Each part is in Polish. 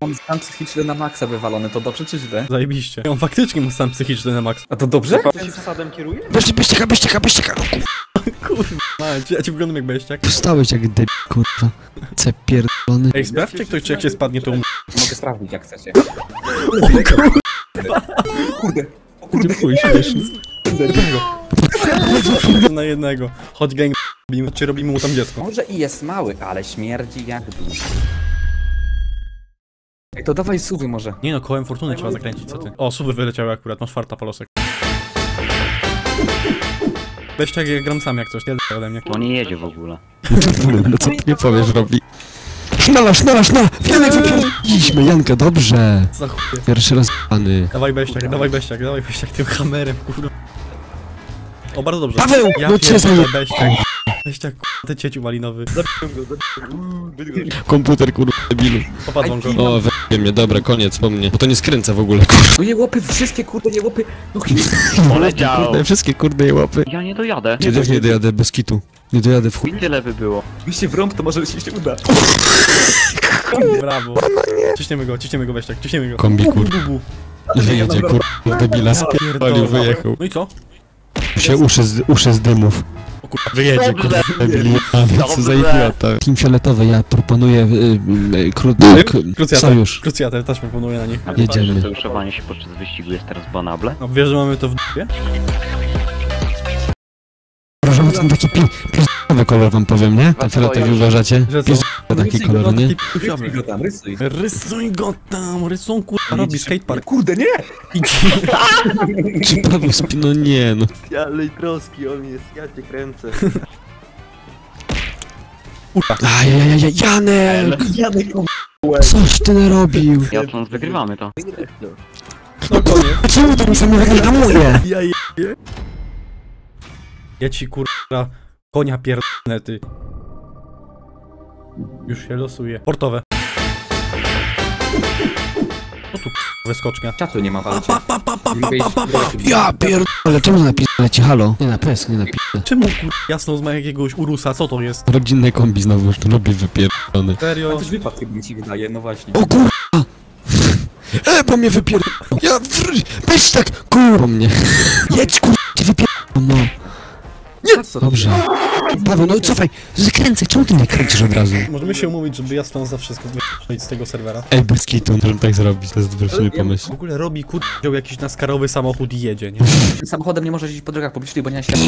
Mam stan psychiczny na maksa wywalony, to dobrze czy źle? Zajebiście. On faktycznie ma stan psychiczny na max. A to dobrze? Ten zasadem kieruje? Beście, beściaka, beściaka, beściaka. Kurwa, mać, ja ci wyglądam jak beściak. Postałeś jak debil, kurwa. C pierdolony. Ej, sprawdźcie ktoś, czy jak się spadnie, to. Mogę sprawdzić jak chcecie. O kurwa, Kurde. O Kurde, kurde. chuj śmieszny. na jednego. Chodź gang, robimy, czy robimy mu tam dziecko. Może i jest mały, ale śmierdzi jak duży. Ej, to dawaj suwy może. Nie no, kołem fortuny trzeba zakręcić, co ty? O, suby wyleciały akurat, masz farta polosek. Beściak, ja gram sam jak coś, nie ode mnie. To nie jedzie w ogóle. No co ty nie powiesz, robi? Sznala, sznala, sznala! Janek, wypierdoliśmy, Janka, dobrze. Za chuje. Pierwszy raz pany. Dawaj beściak, dawaj beściak, dawaj beściak tym hamerem, kurwa. O, bardzo dobrze. Paweł, ja no cię pierdolę, zaje... beściak. Beściak, kurwa, ty cieciu malinowy. Komputer, kurwa, debilu. Popadłam go. O, we mnie, dobra, koniec po mnie. Bo to nie skręca w ogóle, kurwa. No je łopy, wszystkie kurde je łopy. No Poleciał! Kurde, wszystkie kurde je łapy. Ja nie dojadę. Ja też nie dojadę bez kitu. Nie dojadę w chuj. I tyle by było. się w rąb, to może się się uda. Brawo. Ciśniemy go, ciśniemy go, beściak, ciśniemy go. Kombi, Bu, kurwa. bu, bu. Wyjedzie, kurwa, debila, spierdolił, wyjechał. No i co? Się uszy z, uszy z dymów. Kurwa, Wyjedzie, kurwa, debili. Co za idiota. Team fioletowy, ja proponuję y, y, krót... k- Krucjatę. Sojusz. Krucjatę też proponuję na nich. Jedziemy. że sojuszowanie się podczas wyścigu jest teraz banable? No wiesz, że mamy to w dupie? Proszę, mam taki pi... pierdolowy kolor wam powiem, nie? Ten fioletowy uważacie? Że co? Pierdolowy taki kolor, nie? Rysuj go tam, rysuj. Rysuj go tam, rysuj kurwa, robi skatepark. Kurde, nie! Czy Paweł spi... No nie, no. Ale troski on jest, ja cię kręcę. Kurwa. Ajajaj, Janek! Coś ty narobił? Ja to wygrywamy to. No koniec. A czemu to mi sam nie hamuje? Ja je... Ja ci kurwa konia pierdolę ty. Już się losuję. Portowe. Co tu wyskocznia? Czatu nie ma walcie. Pa, pa, pa, pa, pa, pa, pa. Ja pierdolę, czemu napisane ci halo? Nie na pes, nie na pisę. Czemu kurwa jasno z ma jakiegoś urusa, co to jest? Rodzinne kombi znowu już to lubię wypierdolony. Serio? Coś wypadł chyba mi się wydaje, no właśnie. O kurwa! E, bo mnie wypierdolą. Ja wr... Weź tak, kurwa mnie. Jedź kurwa, cię wypierdolą, no. Nie! Co Dobrze. Paweł, no cofaj, zakręcaj, czemu ty nie kręcisz od razu? Możemy się umówić, żeby jasno za wszystko z tego serwera. Ej, bez kitu, możemy tak zrobić, to jest dobry W pomysł. ogóle robi kur... wziął jakiś naskarowy samochód i jedzie, nie? Samochodem nie możesz jeździć po drogach publicznych, bo nie ma światła.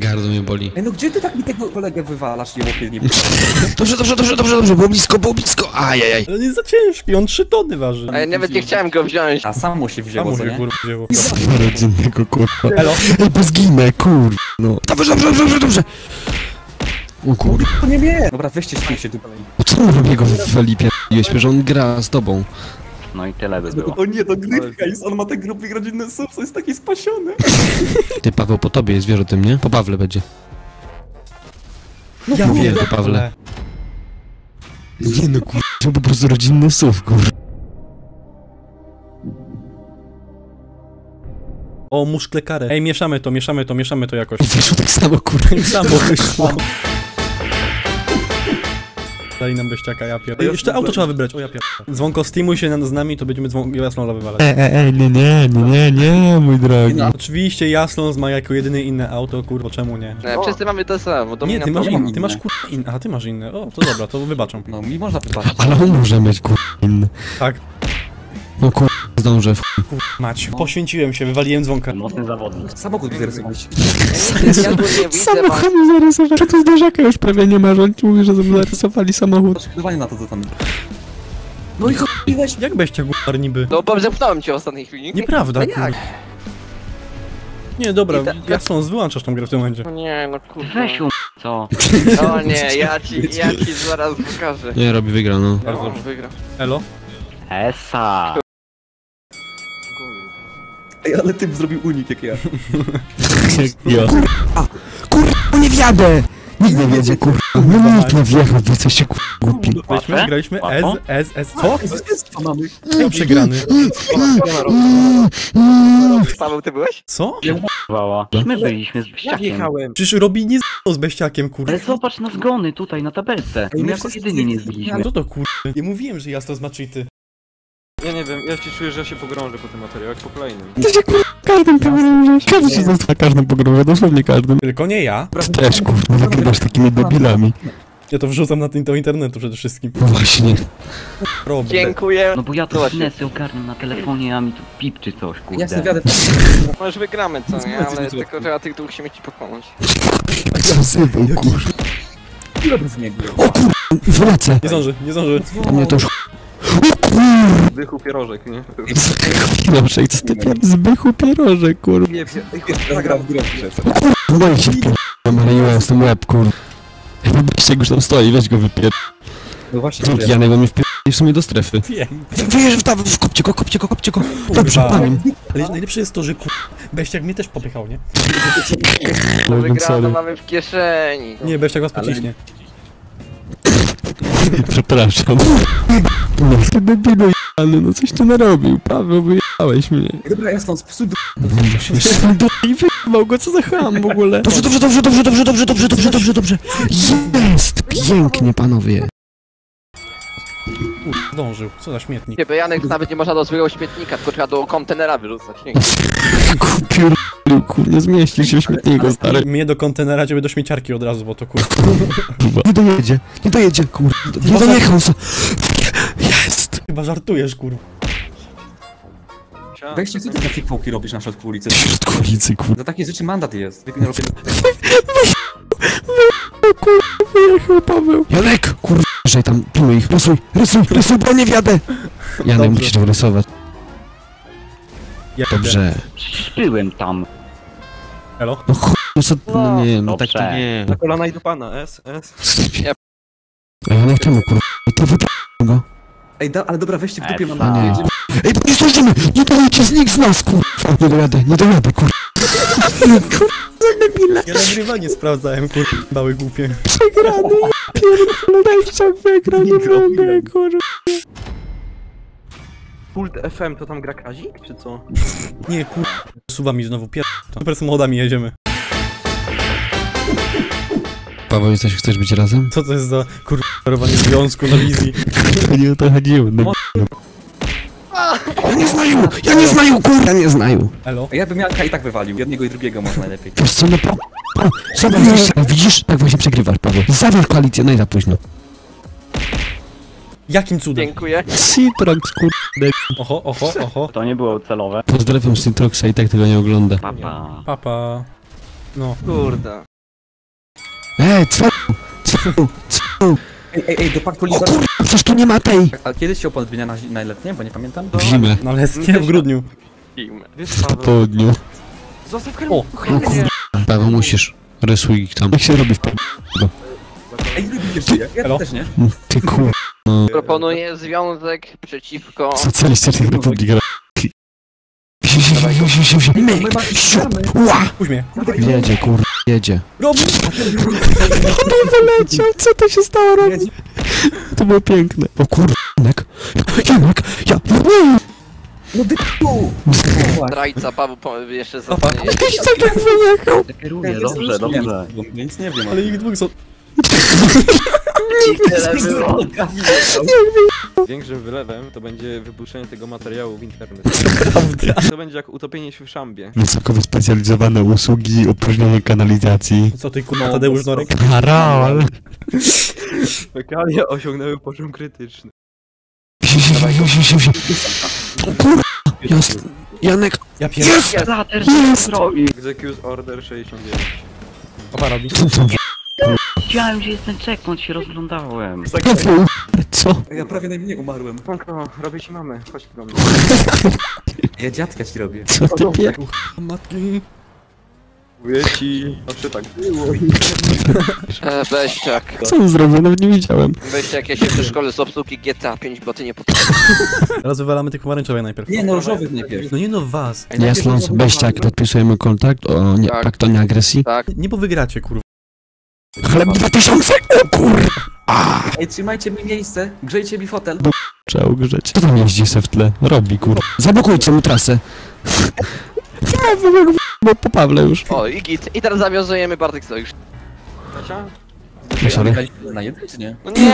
Gardło mnie boli. Ej, no gdzie ty tak mi tego kolegę wywalasz, nie łopie, nie Dobrze, dobrze, dobrze, dobrze, dobrze, było blisko, było blisko, ajajaj. Ale on jest za ciężki, on 3 tony waży. A ja nawet nie chciałem go wziąć. A samo się wzięło, mu co się nie? kurwa wzięło. rodzinnego kurwa. Elo? Ej, bo zginę, kur... No. Dobrze, dobrze, dobrze, dobrze. O kur... To nie wie! Dobra, weźcie się tutaj. O co on robi go w Felipie? że on gra z tobą. No i tyle by było. O nie, to gryfka jest, on ma ten grupy rodzinny sub, co jest taki spasiony. Ty, Paweł, po tobie jest, wiesz o tym, nie? Po Pawle będzie. No, ja wiem, po Pawle. Nie no, kur... To po prostu rodzinny SUV, kur... O, muszkle karę. Ej, mieszamy to, mieszamy to, mieszamy to jakoś. I wyszło tak samo, kur... Samo wyszło. Dali nam beściaka, ja pier... Jeszcze auto trzeba wybrać, o ja pier... Dzwonko Steamuj się z nami, to będziemy dzwon... jasno wywalać. Ej, ej, ej, nie, nie, nie, nie, nie, mój drogi. Oczywiście Jaslons ma jako jedyny inne auto, kurwa, czemu nie? Nie, wszyscy mamy to samo. Nie, ty masz inne, ty masz inne. kurwa inne, aha, ty masz inne. O, to dobra, to wybaczam. No, mi można wybaczyć. Ale on może mieć, kur... inny. Tak, No kur... zdążę w... mać. Poświęciłem się, wywaliłem dzwonka. Mocny zawodnik. Samochód wyrysowałeś. Ja tu nie widzę was. Samochód zarysował, że tu zderzaka już prawie nie ma, że on ci mówi, że zarysowali samochód. Odczytywanie na to, co tam. No i chodziłeś. Jak beściak umarł niby? No bo zepchnąłem cię w ostatniej chwili. Nieprawda, A jak? kurwa. Nie, dobra, I ta- Jaslons, wyłączasz tą grę w tym momencie. No nie, no kurwa. Weź um... co? O nie, ja ci, ja ci zaraz pokażę. Nie, robi wygra, no. Bardzo No, dobrze. wygra. Elo? Esa! Ej, ale ty zrobił unik jak ja. Ja. Kurwa, nie wjadę! Nikt nie wiedzie, kurwa. No nikt nie wjechał, wy jesteście kurwa głupi. Graliśmy, Łatwe? graliśmy S? S, S, co? Co mamy? Ja przegrany. Paweł, ty byłeś? Co? My byliśmy z wyściakiem. Jechałem. Przecież robi nie z z beściakiem, kurwa. Ale zobacz na zgony tutaj na tabelce. Ej, My my jako wszyscy jedyni nie zbiliśmy. Co to kurwa? Nie mówiłem, że Jasnos ma cheaty. Ja nie wiem, ja się czuję, że ja się pogrążę po tym materiale, jak po kolejnym. Ty się kurwa każdym pogrążasz. Każdy się została każdym pogrąża, dosłownie każdym. Tylko nie ja. Też kurwa, nagrywasz takimi debilami. Ja to wrzucam na ten, do internetu przede wszystkim. Właśnie. Robię. Dziękuję. No bo ja to finesy ogarniam na telefonie, a mi tu pip czy coś, Ja kurde. sobie wiadę. Może wygramy, co nie? Ale tylko trzeba tych dwóch śmieci pokonać. Kurwa. Ile bez niego? O kurwa, wylecę. Nie zdąży, nie zdąży. A mnie to już Zdychu pierożek, nie? Pierożek, co ty pier... Zbychu pierożek, kurwa. Nie, pie- Zagrał w grę przyszedł. Moje się wpierdolę, ale ja jestem łeb, kurwa. Jakby Byście już tam stoi, weź go wypier... No właśnie, Dzięki, Janek, bo mnie wpierdoli w sumie do strefy. Wiem. Wyjeżdż w tam, kopcie go, kopcie go, kopcie go. Dobrze, Kurwa. panią. Ale najlepsze jest to, że kur... Beściak mnie też popychał, nie? To Logan, wygrano sorry. mamy w kieszeni. Nie, Beściak was pociśnie. Przepraszam. No, ty debilu jany, no coś ty narobił. Paweł, wyjechałeś mnie. Dobra, ja stąd psuj do... Do... I wyjebał go, co za ham w ogóle. Dobrze, dobrze, dobrze, dobrze, dobrze, dobrze, dobrze, dobrze, dobrze, dobrze. Jest! Pięknie, panowie. Kur... Zdążył. Co za śmietnik. Nie, bo Janek nawet nie można do złego śmietnika, tylko trzeba do kontenera wyrzucać. Kupił, nie zmieścisz się w śmietniku, stary. Mnie do kontenera, ciebie do śmieciarki od razu, bo to kur... Nie dojedzie, nie dojedzie, kur. Nie dojechał! Chyba żartujesz, kur... Weźcie, co ty takie półki robisz na środku ulicy? W środku ulicy, kur. Za takie rzeczy mandat jest. Wypinę robię... Wyjechał Paweł. Janek, kur... Że tam, pilnuj ich, rysuj, rysuj, rysuj, bo nie wiadę. Janek, Dobrze. musisz wyrysować. Ja Dobrze. Przecież byłem tam. Elo? No chuj, no co, no nie, no tak to nie. Na kolana i do pana, S, S. A Janek, czemu, kur... I ty wyp... Ej, da, ale dobra, weźcie w dupie mam... A. Jedziemy. Ej, bo nie zdążymy! Nie dojedzie z nikt z nas, kur... Nie dojadę, nie dojadę, kur... Ja nagrywanie sprawdzałem, kur... Mały głupie. Przegrany, pierdolę, Dajczak wygrał, nie mogę, kur... Pult FM to tam gra Kazik, czy co? Nie, kur... Suwa mi znowu pier... Super samochodami jedziemy. Paweł, jesteś, chcesz być razem? Co to jest za kur... parowanie związku na wizji? Nie o to chodziło, no. Ja nie znają, ja nie znają, kur... Ja nie znają. Elo? A ja bym Janka i tak wywalił. Jednego i drugiego może najlepiej. Wiesz co, no po... po zobacz, wiesz, widzisz? Tak właśnie przegrywasz, Paweł. Zawierz koalicję, no i za późno. Jakim cudem? Dziękuję. Citrox, kur... Oho, oho, oho. To nie było celowe. Pozdrawiam Citroxa i tak tego nie ogląda. Papa. Papa. No. Kurde. Ej, co? Co? Co? Ej, ej, ej, do paktu O Liza... kur... przecież tu nie ma tej! A kiedy się opon zmienia na, na letnie? Bo nie pamiętam. W zimę. No ale nie w grudniu. Wiesz, Paweł. południu. Zostaw O, karmę. O kur... Paweł, musisz. Rysuj ich tam. Jak się robi w po... Ej, lubię jeszcze. Ja Elo? też nie. Ty kur... Proponuję związek przeciwko... Socjalistycznych Republik. My, siup, ła! Puść mnie. Jedzie, kur... Jedzie. Robi! wyleciał, co to się stało robić? To było piękne. O kur... Janek, Janek, ja... No ty Zdrajca Paweł jeszcze zostanie. Jakiś tak jak wyjechał. Kieruję, dobrze, dobrze. Nic nie wiem. Ale ich dwóch są... Większym wylewem to będzie wypuszczenie tego materiału w internet. Prawda. To będzie jak utopienie się w szambie. Wysoko wyspecjalizowane usługi opróżnienia kanalizacji. Co ty kurwa Tadeusz Norek? Karol! Fekalia osiągnęły poziom krytyczny. Kurwa! Jest! Janek! Ja pier... Jest! Jest! Execute Order 69. Opa robi. Widziałem, że jest ten checkpoint, się rozglądałem. Paweł! Co? Ja prawie najmniej umarłem. Fonko, robię ci mamy, chodź do mnie. Ja dziadka ci robię. Co ty pier... Matki. Mówię ci, zawsze tak było. E, Beściak. Co on zrobił? Nawet nie widziałem. Beściak, ja się w szkole z obsługi GTA 5, bo ty nie potrafisz. Teraz wywalamy tych pomarańczowych najpierw. Nie, no różowych najpierw. No nie no was. Różowych Beściak, podpisujemy kontakt o nie, Tak. pakt o nieagresji. Tak. Nie bo wygracie kurwa. Chleb 2000! O kur... Ej, trzymajcie mi miejsce, grzejcie mi fotel. Trzeba ugrzeć. Co tam jeździ se w tle? Robi, kur... Zablokujcie mu trasę. Bo po Pawle już. O, i git. I teraz zawiązujemy Bartek Sojusz. Kasia? Ja sorry. Na jeden czy nie? No nie!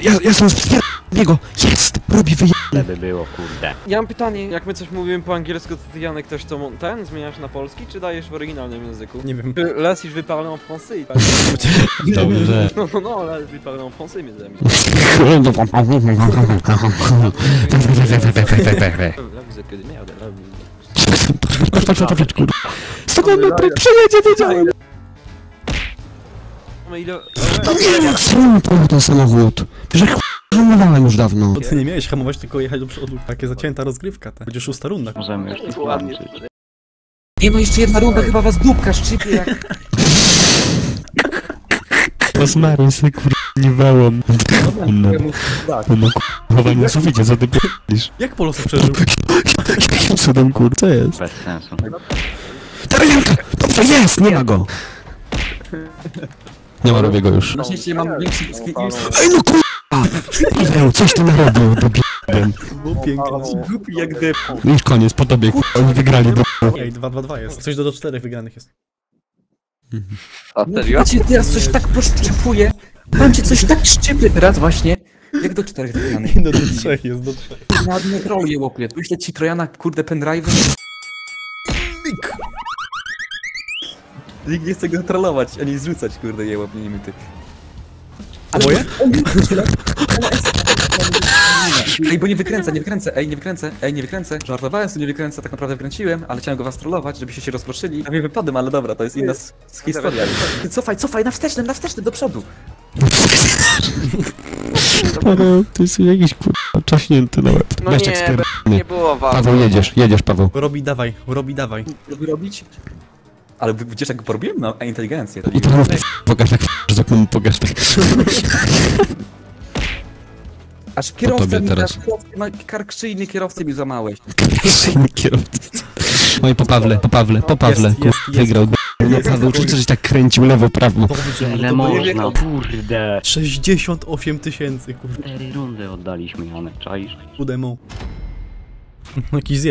Ja, ja sam spier... Biego. Jest! Robi wyje... Ja mam pytanie, jak my coś mówimy po angielsku, to ty Janek też to ten zmieniasz na polski, czy dajesz w oryginalnym języku? Nie wiem. Vais parler en français. Dobrze. Non, non, non, là, je vais parler en français, mes amis. Patrz, patrz, patrz, patrz, kurwa. Z tego on przejedzie, wiedziałem. Non, mais il a... To nie wiem, czemu ten samochód. Przecież ja hamowałem już dawno. Bo ty nie miałeś hamować, tylko jechać do przodu. Takie zacięta rozgrywka, ta. Będzie szósta runda. Możemy już tak Ładnie. Nie no, jeszcze jedna runda, chyba was dupka szczypie jak... Posmaruj se, kurwa, nie wałam. No, no, kurwa, nie suficie, co ty p***lisz? Jak Polosa przeżył? Jakim cudem, kurwa, co jest? Bez sensu. Dobrze, jest! Nie ma go! Nie ma robię go już. Na szczęście mam większy skill. Ej, no kurwa! Paweł, coś ty narobił, do b***em. Pięknie. Głupi jak dep. No Już koniec, po tobie, kurwa, oni wygrali, do Ej, 2-2-2 jest. Coś do, do czterech wygranych jest. A serio? Macie teraz coś tak poszczepuje. Mam cię coś tak szczypie teraz właśnie. Jak do czterech wygranych. No do trzech jest, do trzech. Na dnie trollu je łopie. Wyślę ci Trojana, kurde, pendrive'em. Nikt nie chce go trollować, ani zrzucać, kurde, je łapie nimity. Moje? Ej, bo nie wykręcę, nie wykręcę, ej, nie wykręcę, ej, nie wykręcę. Żartowałem, że nie wykręcę, tak naprawdę wykręciłem, ale chciałem go was trollować, żebyście się rozproszyli. A mnie wypadłem, ale dobra, to jest inna z, z historia. Cofaj, cofaj, na wstecznym, na wstecznym, do przodu. Paweł, ty jesteś jakiś, kurwa, czaśnięty na łeb. No Weź nie, tak spierdolony. Nie było ważne. Paweł, jedziesz, jedziesz, Paweł. Robi dawaj, robi dawaj. Robi robić? Ale widzisz jak go porobiłem? No, a inteligencję. To I pokaż tak, że tak mu pokaż tak. Aż kierowcę mi, teraz. no, karkrzyjny kierowcy mi zamałeś. Kierowcy. Oj, po Pawle, po Pawle, po Pawle, Jest, jest, jest. wygrał. No Paweł, czy coś tak kręcił lewo, prawo? Ile no można, kurde. 68 tysięcy, kurde. Cztery rundy oddaliśmy, Janek, czaisz? Udemo. Jakiś zje...